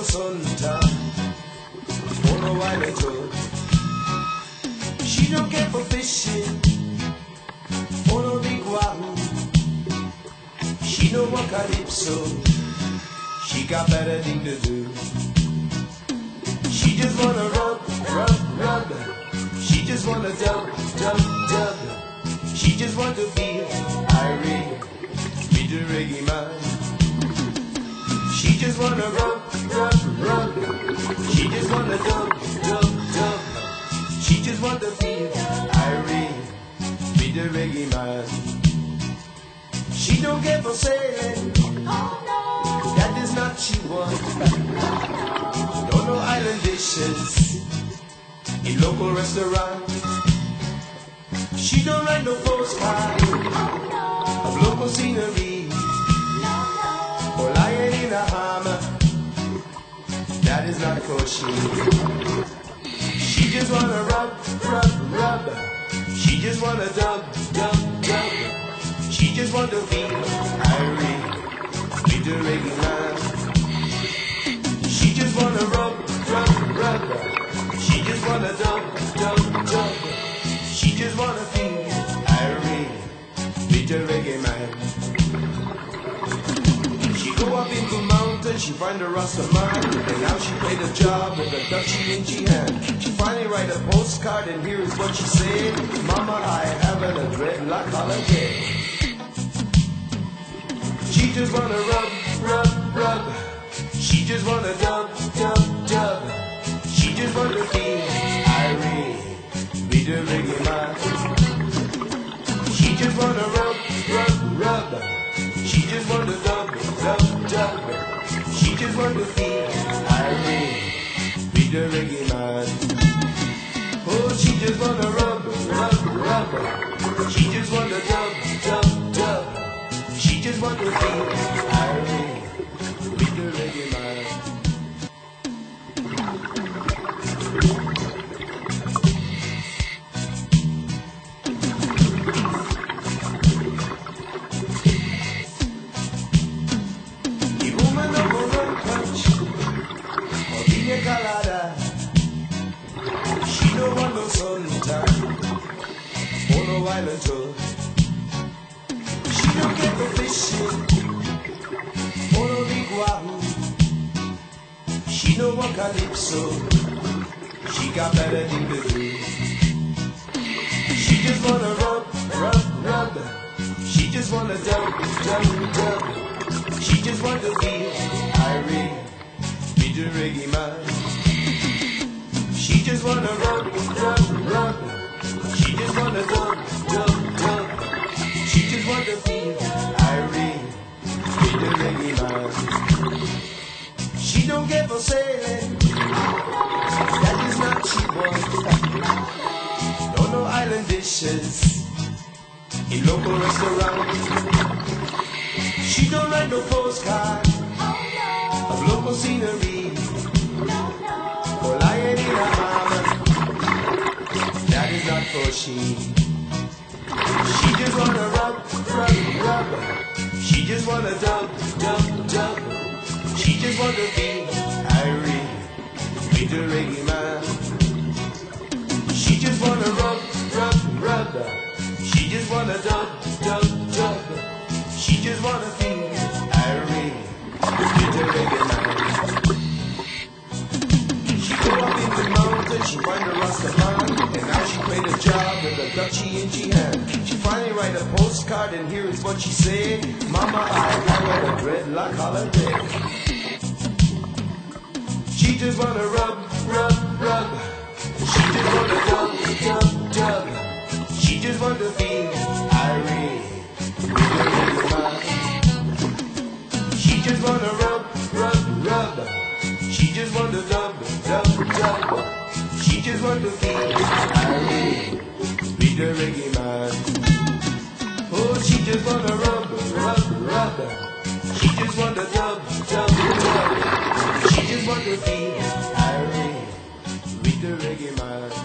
no want no suntan, or no. She don't care for fishing, or no big wahoo. She no want calypso, she got better thing to do. She just wanna rub, rub, rub. She just wanna dub, dub, dub. She just want to feel irate, be the reggae man. She just wanna rub, rub. She just wanna dub, dub, dub. She just want to feel irate, be the reggae man. She don't get for sailing, that is not she want. Don't know island dishes in local restaurants. She don't write no postcard of local scenery not she. Just wanna rub, rub, rub. She just wanna dub, dub, dub. She just want to feel irate with the man. She just wanna rub, rub, rub. She just wanna dub, dub, dub. She just wanna feel irate with the reggae man. She go up in mountain, she find a Rasta man, and now she play a job with a Dutchie in she hand. She finally write a postcard, and here is what she said: Mama, I having a dreadlock holiday. She just wanna rub, rub, rub. She just wanna dub, dub, dub. She just wanna feel irate with the island toad. She don't get no fishing or no big wahoo. She no want calypso. She got to do. She just wanna rub, rub, rub. She just wanna dub, dub, dub. She just want to feel irate with the reggae man. She just wanna rub, rub, rub. She just wanna dub. For sailing. That is not want. Don't know island dishes in local restaurants. She don't write no postcard of local scenery or lying in a hammer. That is not for she. She just wanna rub, rub, rub. She just wanna dub, dub, dub. She just wanna irate the reggae man. She just wanna rub, rub, rub. She just wanna dub, dub, dub. She just wanna feel irate with the reggae man. She go up in the mountain, she find a Rasta man, and now she play the job with a Dutchie in hand. She finally write a postcard, and here is what she said: Mama, I have a dreadlock holiday. She just wanna rub, She just feel with the reggae man. She just wanna rub, rub, rub. She just wanna dub, dub, dub. She just wanna feel irate with the reggae man. Oh, she just wanna rub, rub, rub. She just wanna dub, dub, dub. She just wanna feel irate with the reggae man.